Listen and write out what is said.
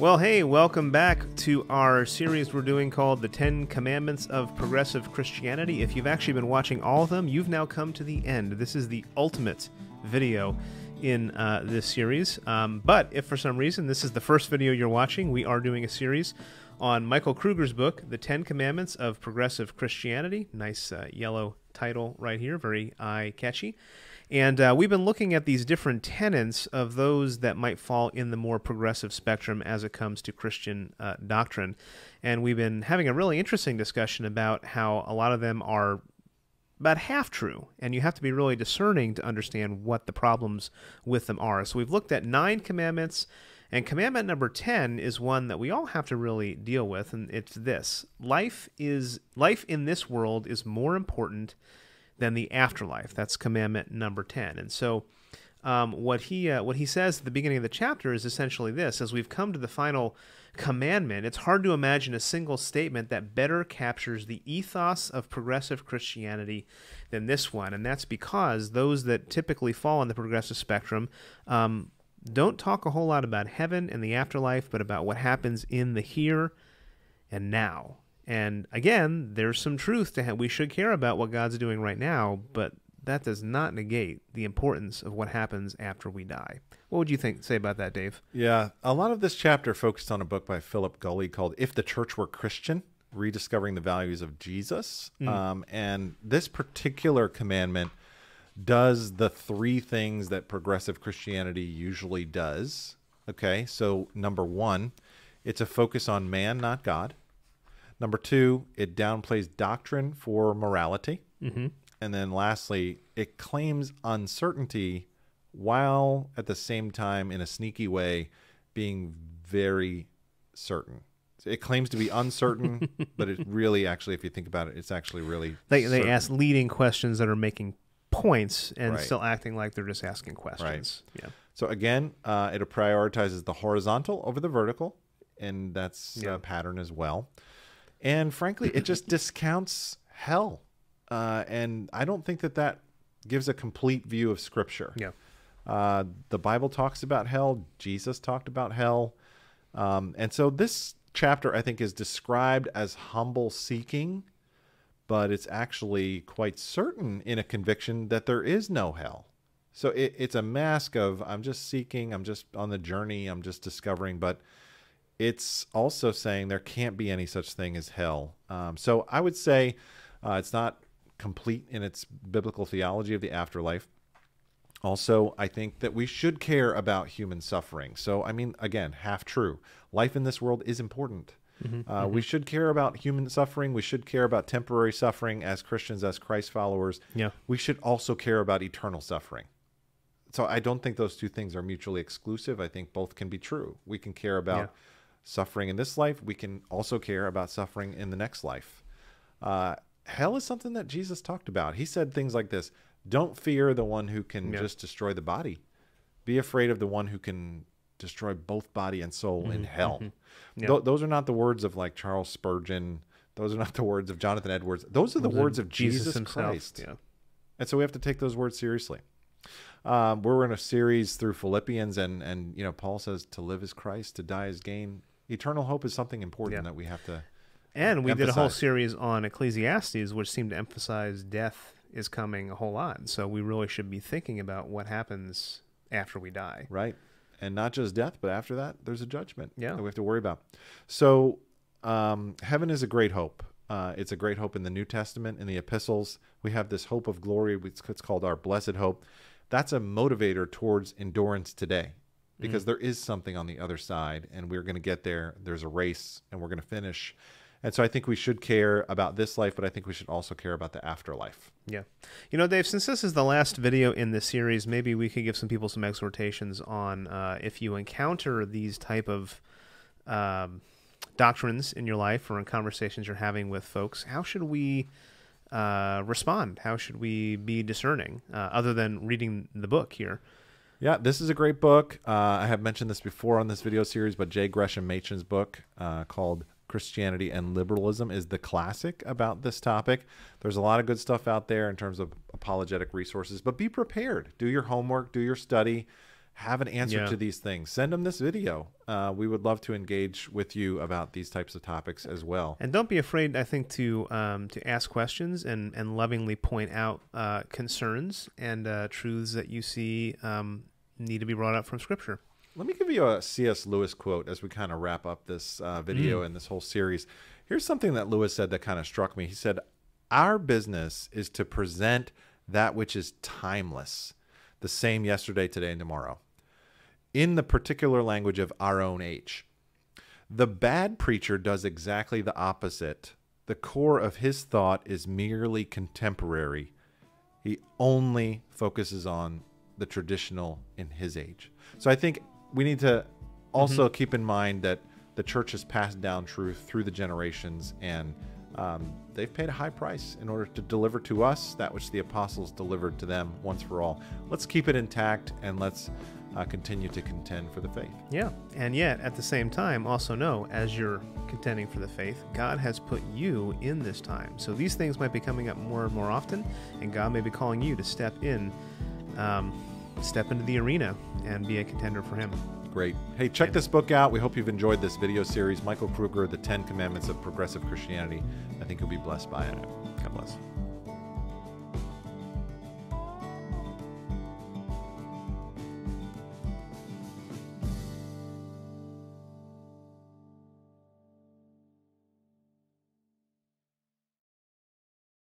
Well, hey, welcome back to our series we're doing called The Ten Commandments of Progressive Christianity. If you've actually been watching all of them, you've now come to the end. This is the ultimate video in uh, this series. Um, but if for some reason this is the first video you're watching, we are doing a series on Michael Kruger's book, The Ten Commandments of Progressive Christianity. Nice uh, yellow title right here, very eye catchy. And uh, we've been looking at these different tenets of those that might fall in the more progressive spectrum as it comes to Christian uh, doctrine. And we've been having a really interesting discussion about how a lot of them are about half true, and you have to be really discerning to understand what the problems with them are. So we've looked at nine commandments. And commandment number 10 is one that we all have to really deal with and it's this. Life is life in this world is more important than the afterlife. That's commandment number 10. And so um, what he uh, what he says at the beginning of the chapter is essentially this: as we've come to the final commandment, it's hard to imagine a single statement that better captures the ethos of progressive Christianity than this one, and that's because those that typically fall on the progressive spectrum um, don't talk a whole lot about heaven and the afterlife, but about what happens in the here and now. And again, there's some truth to how we should care about what God's doing right now, but that does not negate the importance of what happens after we die. What would you think say about that, Dave? Yeah, a lot of this chapter focused on a book by Philip Gulley called "If the Church Were Christian: Rediscovering the Values of Jesus." Mm. Um, and this particular commandment does the three things that progressive Christianity usually does. Okay, so number one, it's a focus on man, not God. Number two, it downplays doctrine for morality. Mm-hmm. And then lastly, it claims uncertainty while at the same time, in a sneaky way, being very certain. It claims to be uncertain, but it really, actually, if you think about it, it's actually really. They, they ask leading questions that are making points and right. still acting like they're just asking questions. Right. Yeah. So again, uh, it prioritizes the horizontal over the vertical, and that's yeah. a pattern as well. And frankly, it just discounts hell. Uh, and I don't think that that gives a complete view of Scripture. Yeah. Uh, the Bible talks about hell. Jesus talked about hell. Um, and so this chapter, I think, is described as humble seeking, but it's actually quite certain in a conviction that there is no hell. So it, it's a mask of I'm just seeking, I'm just on the journey, I'm just discovering, but it's also saying there can't be any such thing as hell. Um, so I would say uh, it's not complete in its biblical theology of the afterlife. Also, I think that we should care about human suffering. So, I mean, again, half true. Life in this world is important. Mm-hmm, uh, mm-hmm. We should care about human suffering. We should care about temporary suffering as Christians, as Christ followers. Yeah. We should also care about eternal suffering. So I don't think those two things are mutually exclusive. I think both can be true. We can care about yeah suffering in this life, we can also care about suffering in the next life. Uh, hell is something that Jesus talked about. He said things like this Don't fear the one who can yeah. just destroy the body, be afraid of the one who can destroy both body and soul mm-hmm, in hell. Mm-hmm. Yeah. Th- those are not the words of like Charles Spurgeon. Those are not the words of Jonathan Edwards. Those are the words of Jesus, Jesus Christ. Yeah. And so we have to take those words seriously. Um, we're in a series through Philippians, and and you know Paul says to live is Christ, to die is gain eternal hope is something important yeah. that we have to. And we emphasize. did a whole series on Ecclesiastes, which seemed to emphasize death is coming a whole lot. So we really should be thinking about what happens after we die. Right. And not just death, but after that, there's a judgment yeah. that we have to worry about. So um, heaven is a great hope. Uh, it's a great hope in the New Testament, in the epistles. We have this hope of glory. It's called our blessed hope. That's a motivator towards endurance today because mm-hmm. there is something on the other side and we're going to get there. There's a race and we're going to finish. And so I think we should care about this life, but I think we should also care about the afterlife. Yeah. You know, Dave, since this is the last video in this series, maybe we could give some people some exhortations on uh, if you encounter these type of um, doctrines in your life or in conversations you're having with folks, how should we uh, respond? How should we be discerning uh, other than reading the book here? Yeah, this is a great book. Uh, I have mentioned this before on this video series, but J. Gresham Machen's book uh, called Christianity and Liberalism is the classic about this topic. There's a lot of good stuff out there in terms of apologetic resources, but be prepared. Do your homework, do your study, have an answer Yeah. to these things, send them this video. Uh, we would love to engage with you about these types of topics as well. And don't be afraid, I think, to um, to ask questions and, and lovingly point out uh, concerns and uh, truths that you see um, need to be brought up from Scripture. Let me give you a C.S. Lewis quote as we kind of wrap up this uh, video Mm. and this whole series. Here's something that Lewis said that kind of struck me. He said, Our business is to present that which is timeless, the same yesterday, today, and tomorrow, in the particular language of our own age. The bad preacher does exactly the opposite. The core of his thought is merely contemporary. He only focuses on the traditional in his age. So I think we need to also keep in mind that the church has passed down truth through the generations and um, they've paid a high price in order to deliver to us that which the apostles delivered to them once for all. Let's keep it intact and let's uh, continue to contend for the faith. Yeah. And yet, at the same time, also know as you're contending for the faith, God has put you in this time. So these things might be coming up more and more often, and God may be calling you to step in, um, step into the arena and be a contender for Him. Great. Hey, check this book out. We hope you've enjoyed this video series. Michael Kruger, The Ten Commandments of Progressive Christianity. I think you'll be blessed by it. God bless.